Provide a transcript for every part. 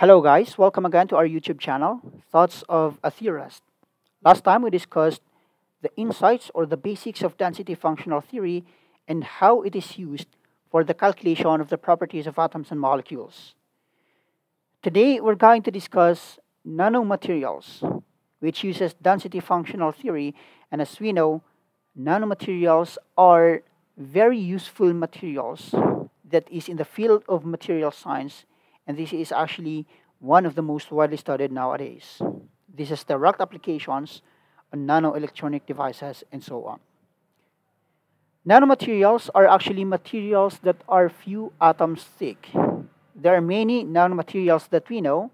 Hello guys, welcome again to our YouTube channel, Thoughts of a Theorist. Last time we discussed the insights or the basics of density functional theory and how it is used for the calculation of the properties of atoms and molecules. Today we're going to discuss nanomaterials, which uses density functional theory and as we know, nanomaterials are very useful materials that is in the field of material science and this is actually one of the most widely studied nowadays. This is direct applications on nanoelectronic devices and so on. Nanomaterials are actually materials that are few atoms thick. There are many nanomaterials that we know.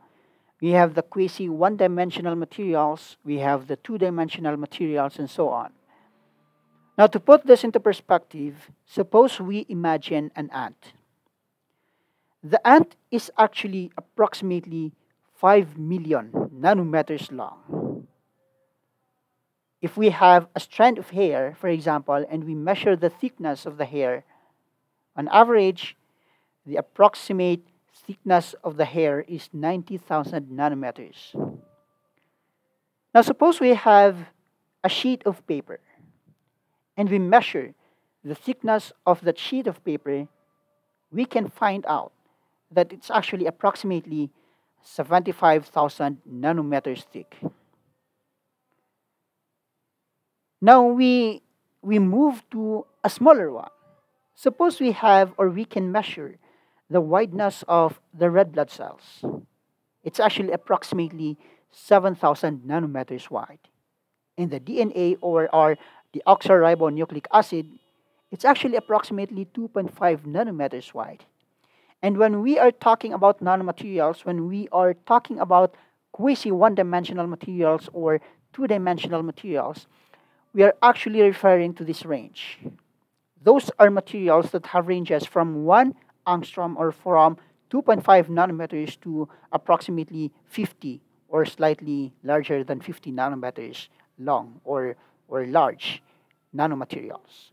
We have the quasi one-dimensional materials, we have the two-dimensional materials, and so on. Now, to put this into perspective, suppose we imagine an ant. The ant is actually approximately 5 million nanometers long. If we have a strand of hair, for example, and we measure the thickness of the hair, on average, the approximate thickness of the hair is 90,000 nanometers. Now, suppose we have a sheet of paper and we measure the thickness of that sheet of paper, we can find out that it's actually approximately 75,000 nanometers thick. Now we, we move to a smaller one. Suppose we have or we can measure the wideness of the red blood cells. It's actually approximately 7,000 nanometers wide. In the DNA or our deoxyribonucleic acid, it's actually approximately 2.5 nanometers wide. And when we are talking about nanomaterials, when we are talking about quasi one-dimensional materials or two-dimensional materials, we are actually referring to this range. Those are materials that have ranges from 1 angstrom or from 2.5 nanometers to approximately 50 or slightly larger than 50 nanometers long or, or large nanomaterials.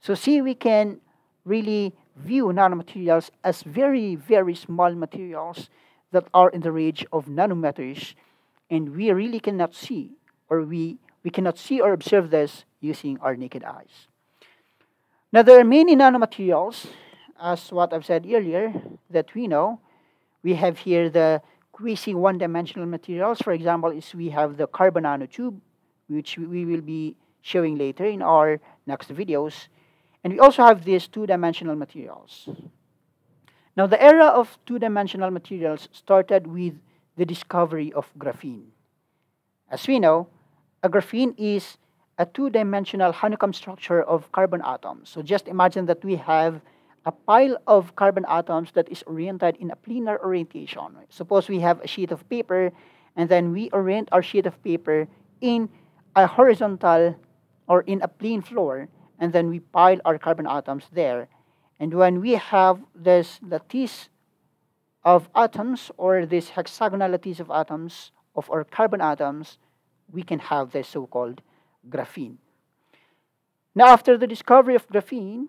So see, we can really view nanomaterials as very, very small materials that are in the range of nanometers, and we really cannot see, or we, we cannot see or observe this using our naked eyes. Now, there are many nanomaterials, as what I've said earlier, that we know. We have here the quasi one-dimensional materials. For example, is we have the carbon nanotube, which we will be showing later in our next videos. And we also have these two-dimensional materials. Now, the era of two-dimensional materials started with the discovery of graphene. As we know, a graphene is a two-dimensional honeycomb structure of carbon atoms. So just imagine that we have a pile of carbon atoms that is oriented in a planar orientation. Suppose we have a sheet of paper, and then we orient our sheet of paper in a horizontal or in a plane floor, and then we pile our carbon atoms there. And when we have this lattice of atoms or this hexagonal lattice of atoms of our carbon atoms, we can have this so-called graphene. Now, after the discovery of graphene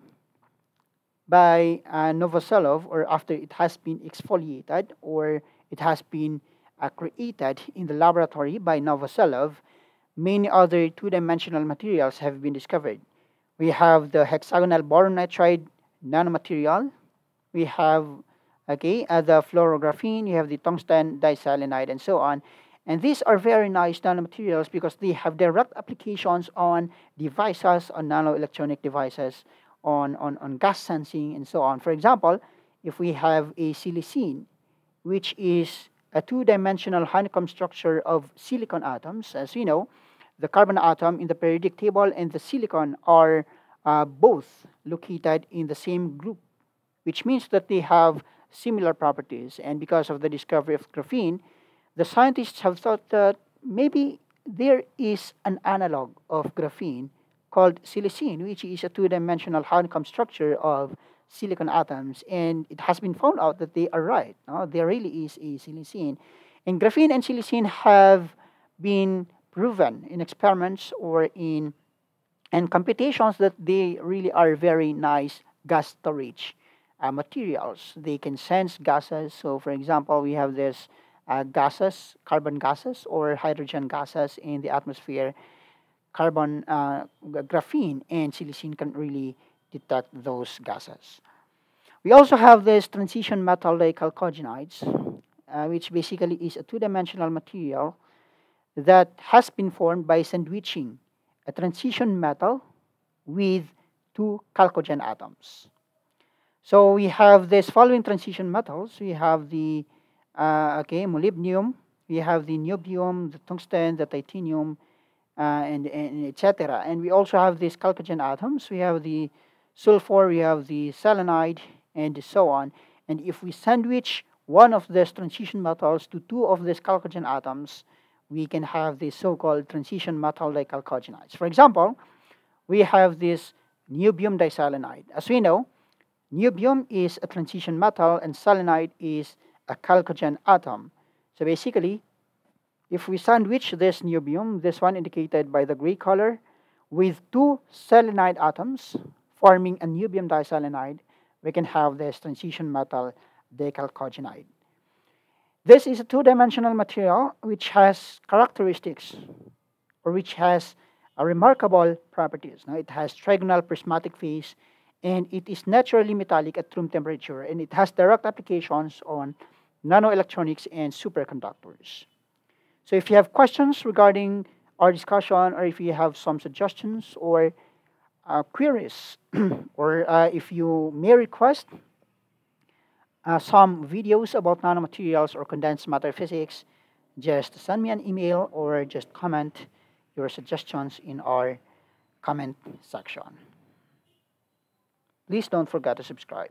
by uh, Novoselov, or after it has been exfoliated or it has been uh, created in the laboratory by Novoselov, many other two-dimensional materials have been discovered. We have the hexagonal boron nitride nanomaterial. We have okay, uh, the fluorographene, you have the tungsten diselenide, and so on. And these are very nice nanomaterials because they have direct applications on devices, on nanoelectronic devices, on, on, on gas sensing, and so on. For example, if we have a silicene, which is a two-dimensional honeycomb structure of silicon atoms, as we know, the carbon atom in the periodic table and the silicon are uh, both located in the same group, which means that they have similar properties. And because of the discovery of graphene, the scientists have thought that maybe there is an analog of graphene called silicene, which is a two-dimensional honeycomb structure of silicon atoms. And it has been found out that they are right. No? There really is a silicene. And graphene and silicene have been proven in experiments or in and computations that they really are very nice gas storage uh, materials. They can sense gases. So, for example, we have this uh, gases, carbon gases or hydrogen gases in the atmosphere. Carbon, uh, graphene, and silicene can really detect those gases. We also have this transition metal dichalcogenides, uh, which basically is a two-dimensional material that has been formed by sandwiching a transition metal with two chalcogen atoms. So we have this following transition metals. We have the uh, okay molybdenum, we have the niobium, the tungsten, the titanium, uh, and, and etc. And we also have these chalcogen atoms. We have the sulfur, we have the selenide, and so on. And if we sandwich one of these transition metals to two of these chalcogen atoms, we can have the so-called transition metal dichalcogenides. For example, we have this niobium diselenide. As we know, niobium is a transition metal and selenide is a chalcogen atom. So basically, if we sandwich this niobium, this one indicated by the gray color, with two selenide atoms forming a niobium diselenide, we can have this transition metal dichalcogenide. This is a two-dimensional material which has characteristics or which has remarkable properties. Now, it has trigonal prismatic phase and it is naturally metallic at room temperature and it has direct applications on nanoelectronics and superconductors. So if you have questions regarding our discussion or if you have some suggestions or uh, queries or uh, if you may request uh, some videos about nanomaterials or condensed matter physics, just send me an email or just comment your suggestions in our comment section. Please don't forget to subscribe.